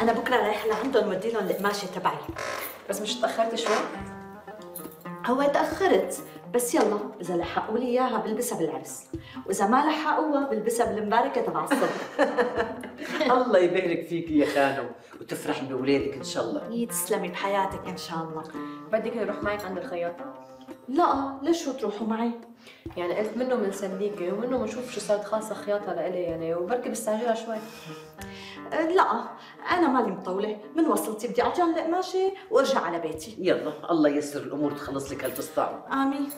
أنا بكرة رايحه لعندهم ودي لهم القماشه تبعي. بس مش تأخرتي شوي؟ هو تأخرت بس يلا إذا لحقوا لي إياها بلبسها بالعرس وإذا ما لحقوها بلبسها بالمباركة تبع الصبح. الله يبارك فيك يا خانم وتفرح بأولادك إن شاء الله. يي تسلمي بحياتك إن شاء الله. بدك نروح معك عند الخياطة؟ لا ليش تروحوا معي؟ يعني قلت منه بنسليكي ومنه بنشوف شو صارت خاصة خياطة لإلي يعني وبركي بستعجلها شوي. أه، لا. أنا مالي مطولة من وصلتي بدي اعطيهم القماشه وأرجع على بيتي. يلا الله ييسر الأمور تخلص لك هالفستان. آمين.